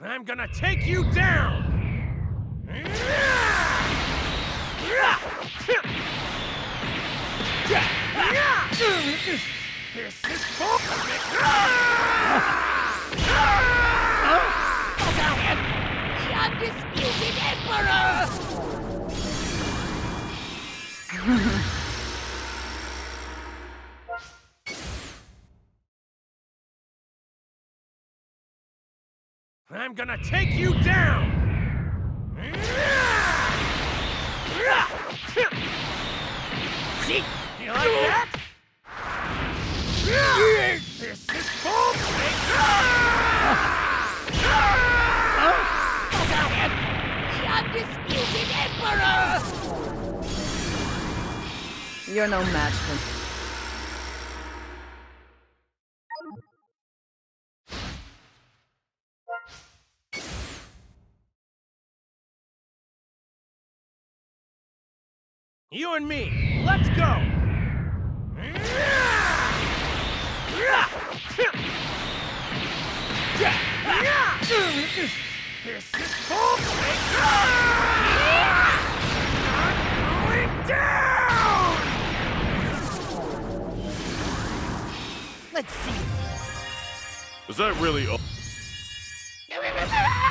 I'm gonna take you down! This is for The undisputed emperor! I'm gonna take you down! See? You like that? This is bullshit! You're no match for You and me, let's go! This is bullshit! I'm going down! Let's see. Is that really all?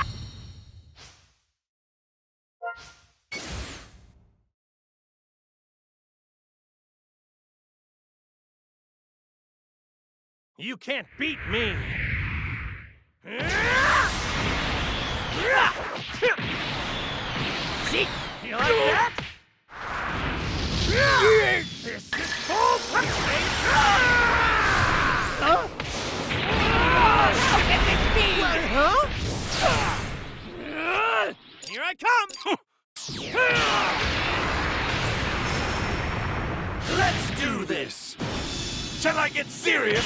You can't beat me! See? You like that? This is bullshit! How can this be? Here I come! Let's do this! Shall I get serious?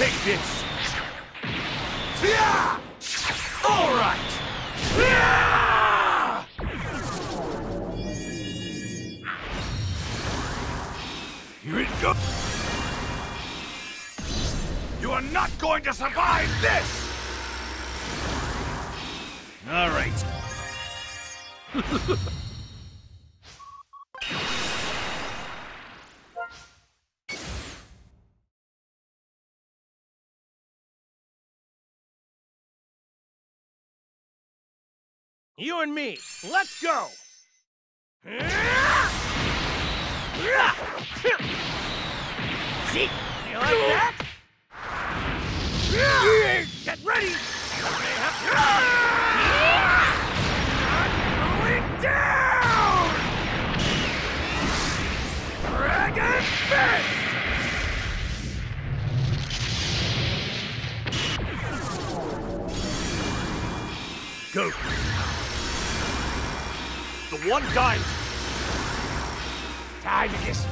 Take this! Yeah! All right! Yeah! Here it goes! You are not going to survive this! All right. You and me, let's go! See? You like that? Get ready! I'm going down! Dragon Fist! Go. One died. Time to get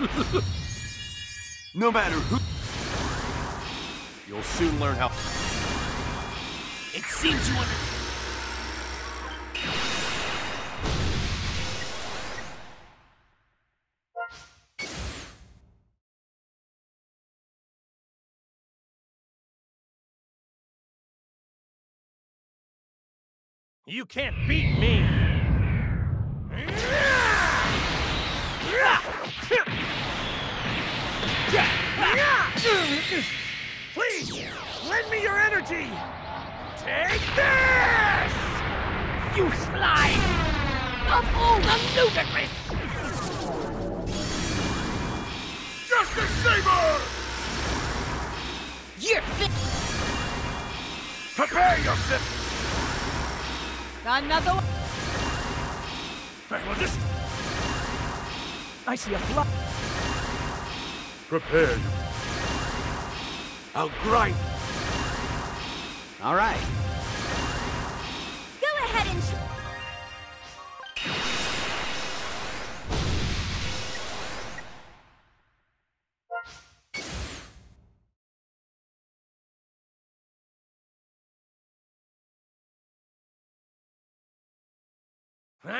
No matter who. You'll soon learn how. It seems you under... You can't beat me! Please, lend me your energy! Take this! You slime! Of all the ludicrous! Justice Saber! You're fit! Prepare yourself! Another one. I will just I see a fly. prepare you. I'll grind. All right. Go ahead and...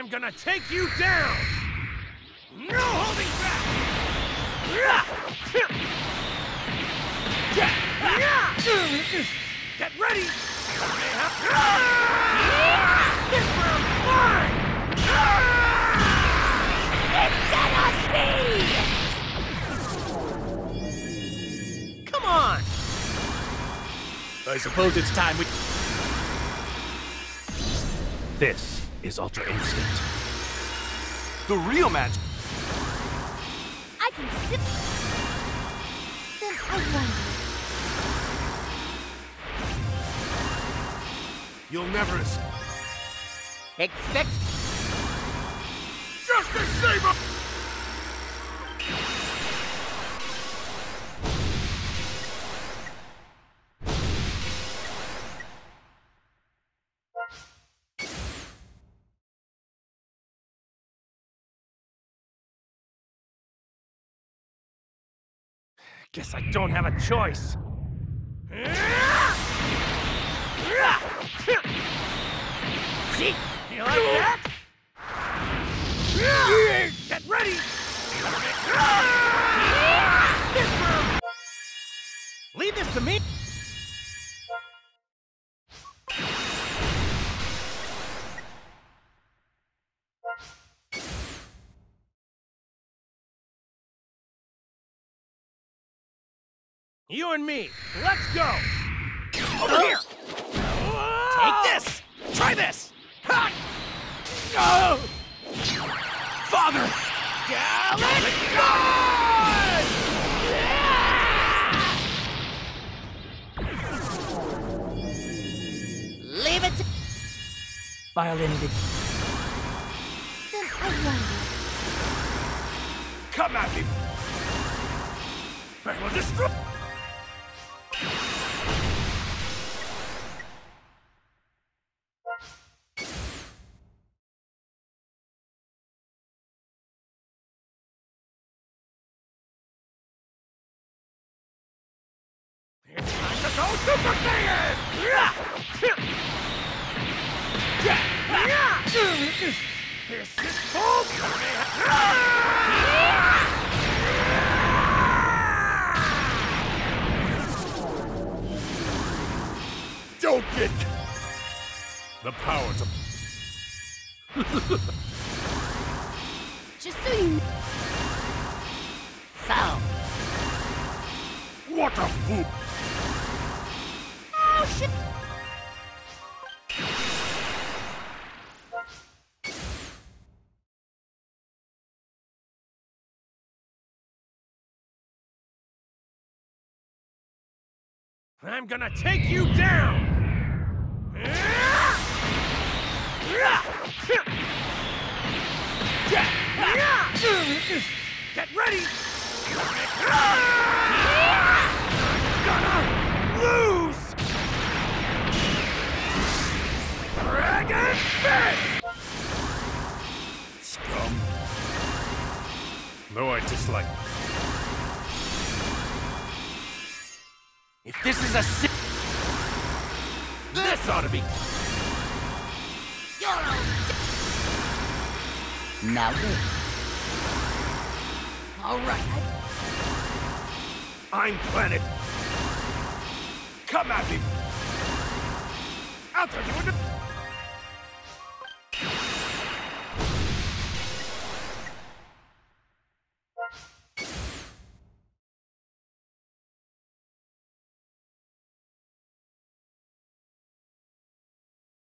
I'm gonna take you down! No holding back! Get ready! This round's mine! Come on! I suppose it's time we... This is Ultra Instinct. The real match. I can still... Then I wonder... You'll never escape. Expect... Justice Saber! Guess I don't have a choice. See? You like that? Get ready! Leave this to me! You and me, let's go! Over here! Take this! Try this! Ha! Oh! Father! Leave it to... Violin did. Then I wonder... Come at me! I will destroy... go Super Saiyan! This is full! Don't get... The power to. Just so you know... So... What a fool! I'm gonna take you down! Get ready! Gonna lose! Scum. Though I dislike... If this is a si- This ought to be- You're. Now then. All right. I'm Planet. Come at me! I'll turn you into...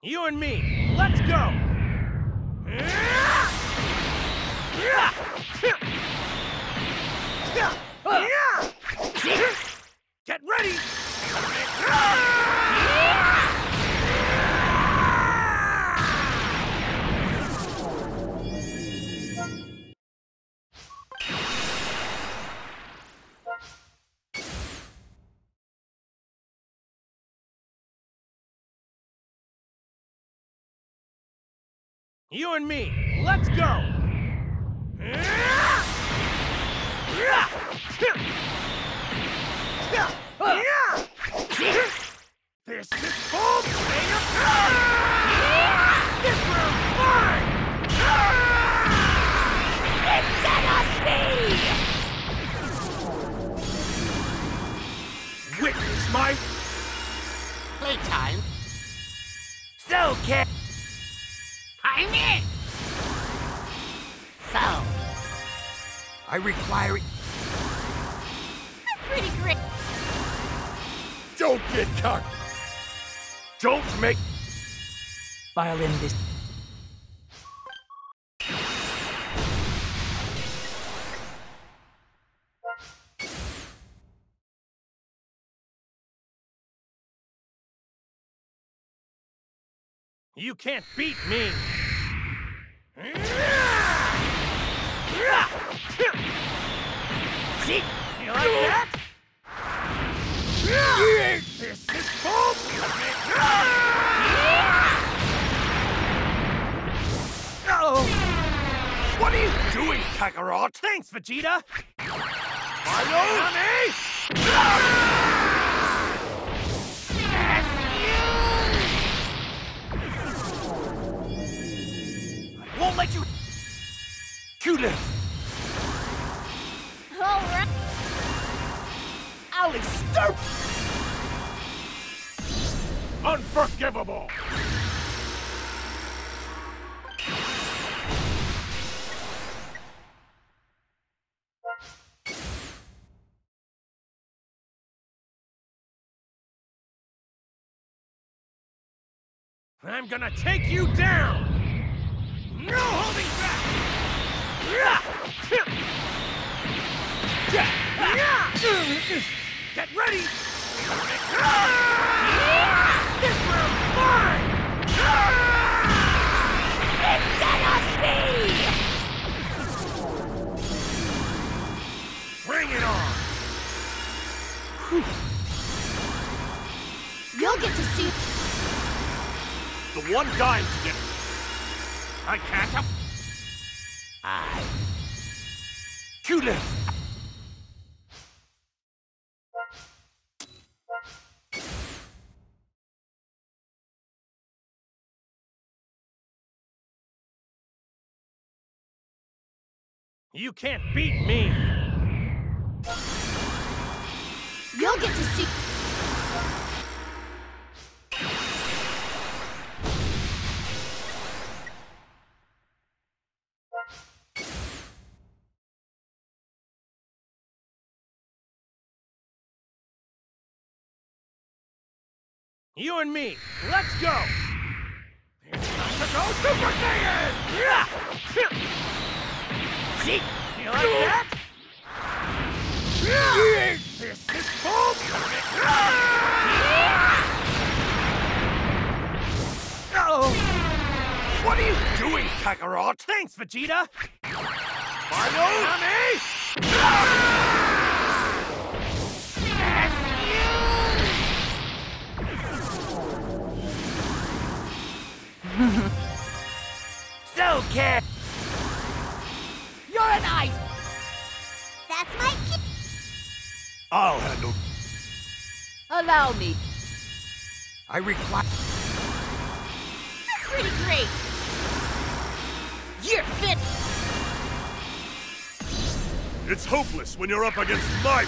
You and me, let's go! Get ready! You and me, let's go! This is full play of This round's mine! It cannot be! Witness my Playtime. so cat. I'm in! So... I require Pretty great. Don't get cocked! Don't make... Violin dis... You can't beat me! See? You like that? This is full! What are you doing, Kakarot? Thanks, Vegeta! Final? Nami! Won't let you... Q-Lip! All right. I'll exterminate... Unforgivable! I'm gonna take you down! No holding back! Get ready! This round's mine! Bring it on! You'll get to see. The one dying to get... I can't have... I. Q-Lip! You can't beat me! You'll get to see. You and me, let's go! It's time to go Super Saiyan! See? You like that? This is full! Oh! What are you doing, Kakarot? Thanks, Vegeta! Final? Nami! Ah! So, kid! You're an ice! That's my kid. I'll handle... Allow me. I require... Pretty great. You're fit. It's hopeless when you're up against my...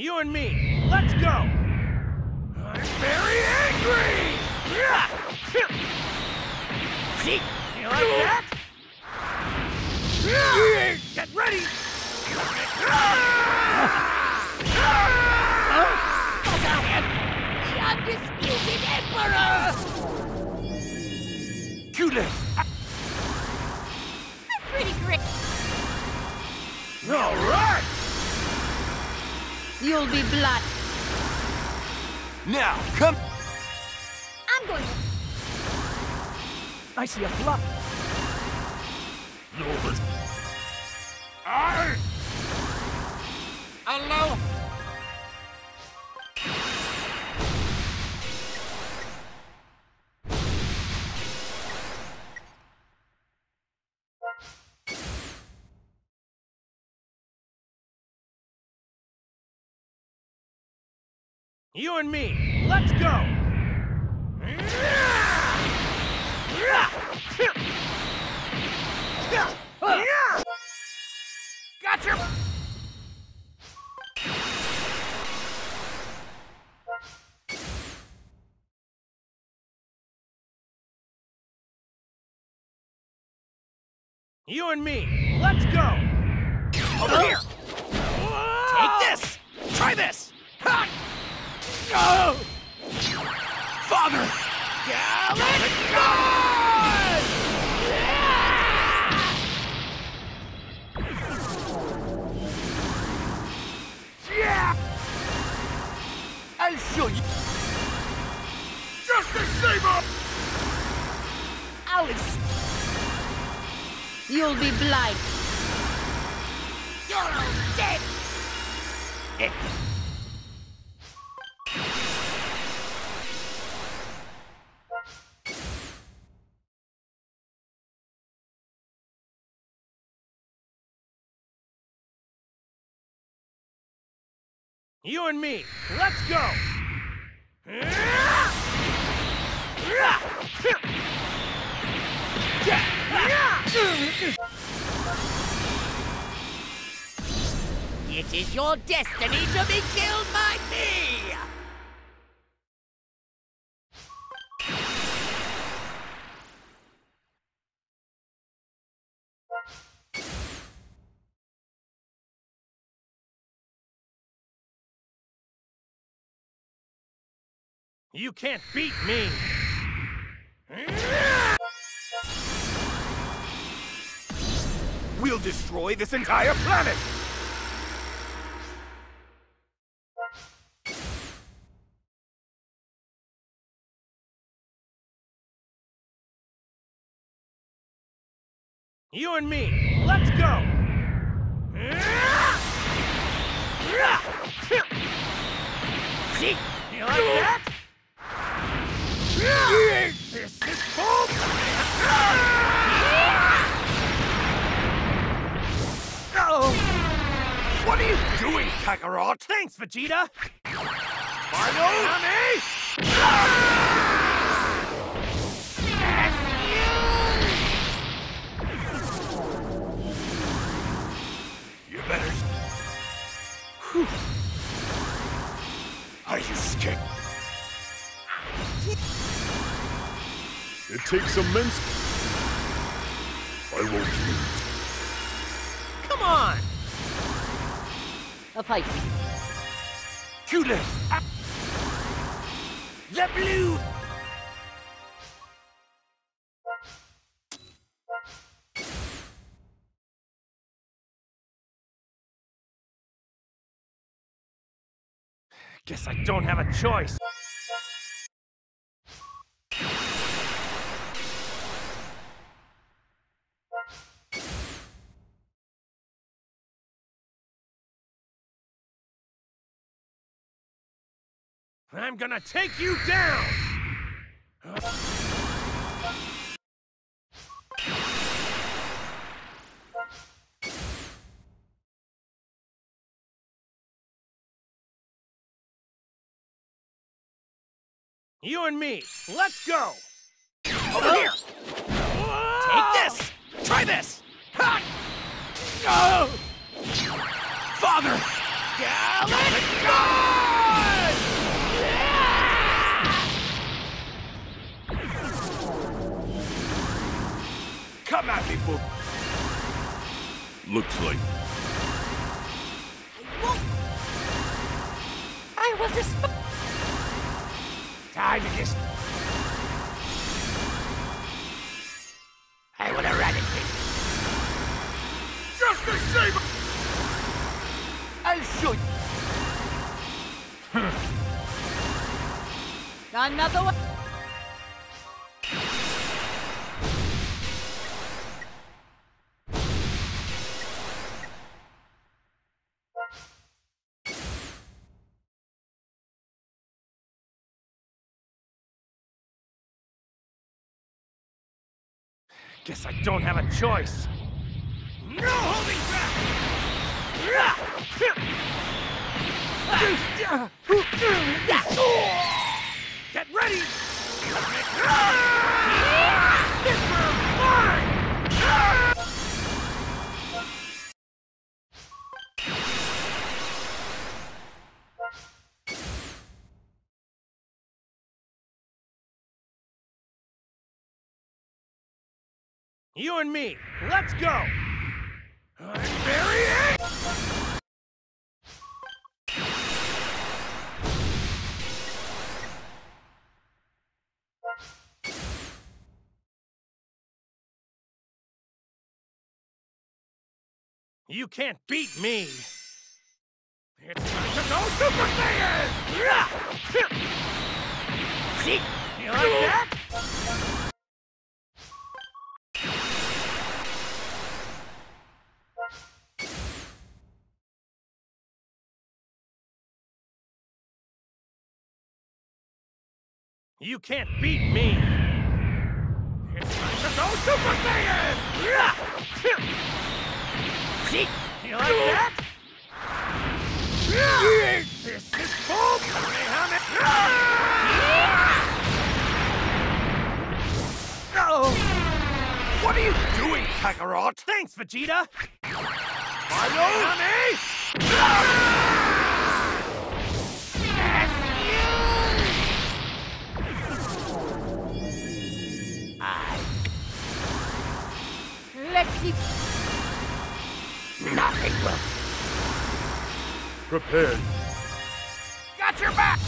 You and me, let's go! I'm very angry! See? You like that? Get ready! The undisputed emperor. Pretty great. All right! You'll be blood. Now, come... I'm going to. I see a fluff. Novus. I... Allow... You and me, let's go! Gotcha! You and me, let's go! Over oh. here! Whoa. Take this! Try this! Ha! Oh! Father! Yeah! I'll show you. Justice Saber! Alex, You'll be blind. You're all dead. You and me, let's go! it is your destiny to be killed by me! You can't beat me! We'll destroy this entire planet! You and me, let's go! See? You like that? This is boom! Oh, What are you doing, Kakarot? thanks, Vegeta! Final? You better... Whew. Are you scared? It takes immense. I won't lose. Come on! A fight. Cooler! The blue! Guess I don't have a choice. I'm gonna take you down! You and me, let's go! Over here! Take this! Try this! Ha! Oh! Father! Come at me, Boop! Looks like I will just... Time to just... I will eradicate. Just Justice Saber! I'll show you. Another one. Guess I don't have a choice. No holding back! Get ready! You and me, let's go! I'm very! You can't beat me! It's time to go Super Saiyan! See? You like that? You can't beat me! It's time to go Super Saiyan! See? You like that? This is full Kamehameha! Oh! What are you doing, Kakarot? Thanks, Vegeta! Final? Let's. Nothing will. Prepared. Got your back!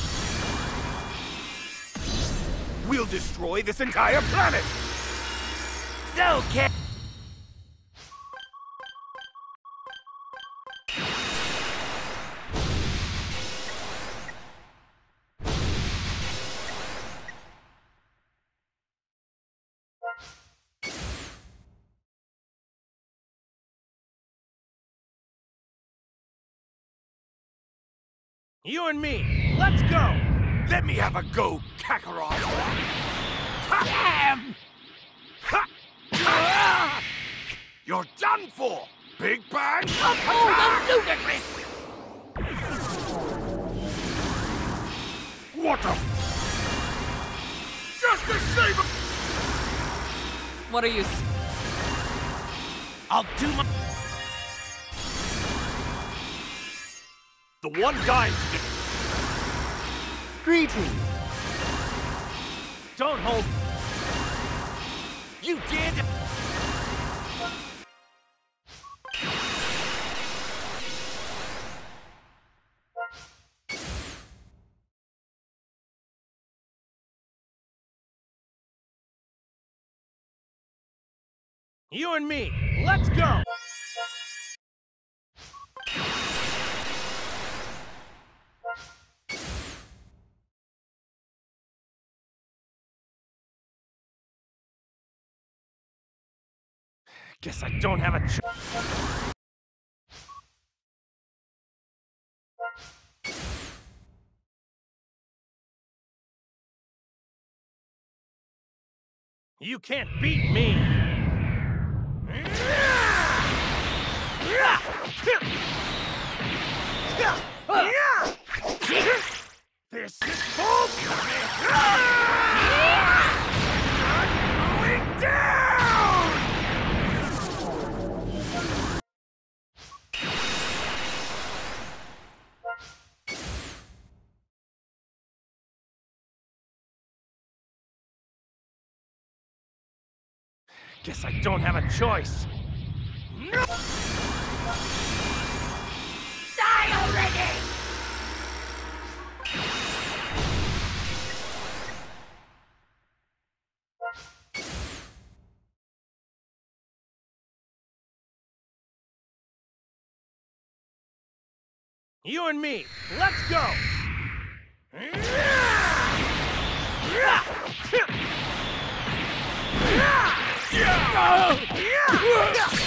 We'll destroy this entire planet! So, kid. You and me, let's go! Let me have a go, Kakarot! Damn! You're done for! Big Bang! Oh, oh the ludicrous! What the? Just to save a... What are you? I'll do my... The one to Greetings. Don't hold... You did! You and me, let's go! Guess I don't have a choice. You can't beat me! This is full Guess I don't have a choice. Die already! You and me, let's go!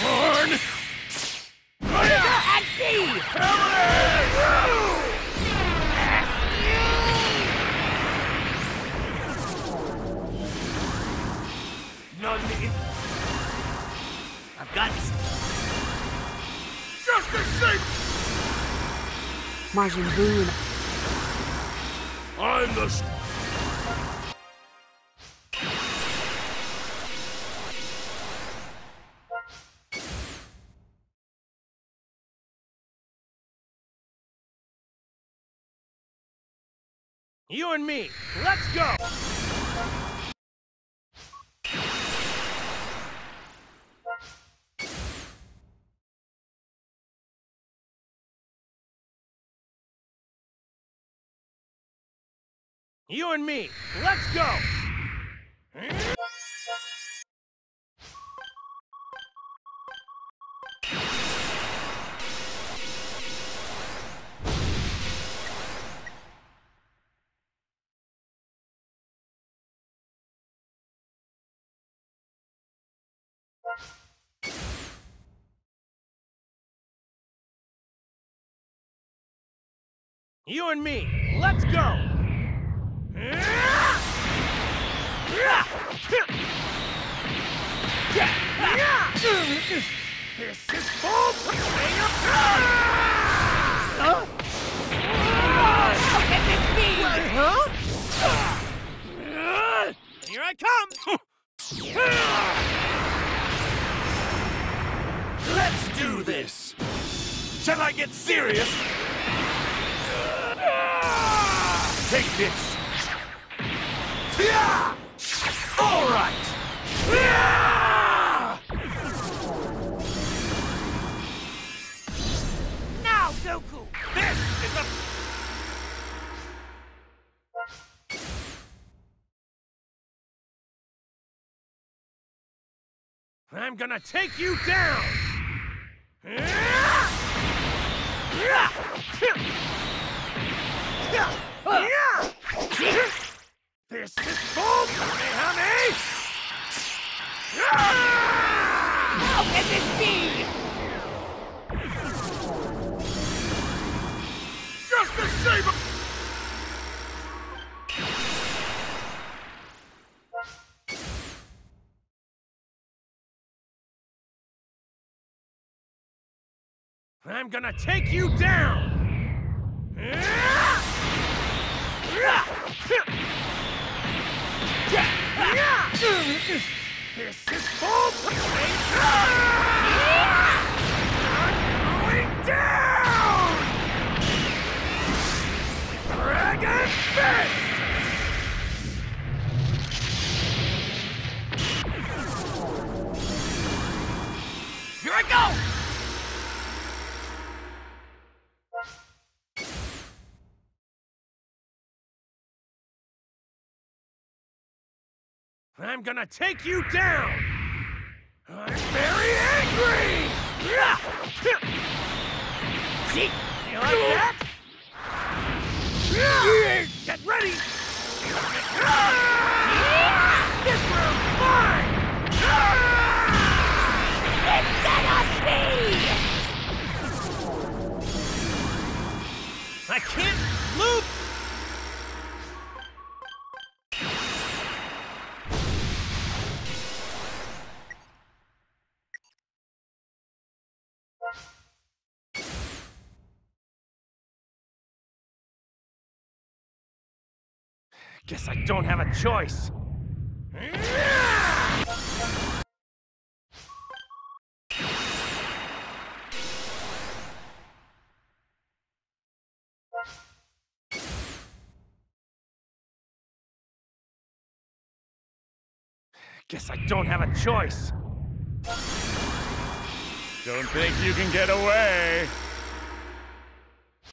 Horn! None. I've got... Just to save... Majin Buu I'm the... You and me, let's go! You and me, let's go! You and me, let's go! This is full play of How can this be? Here I come! Let's do this! Shall I get serious? Take this! Yeah! All right! Yeah! Now, Goku! This is the... I'm gonna take you down! This is full Kamehame! How can this be? Just the same! I'm gonna take you down! This is full play! Going down! Dragon Fist! Here I go! I'm gonna take you down! I'm very angry! See? You like that? Get ready! This round's mine! It cannot be! I can't Guess I don't have a choice. Guess I don't have a choice. Don't think you can get away.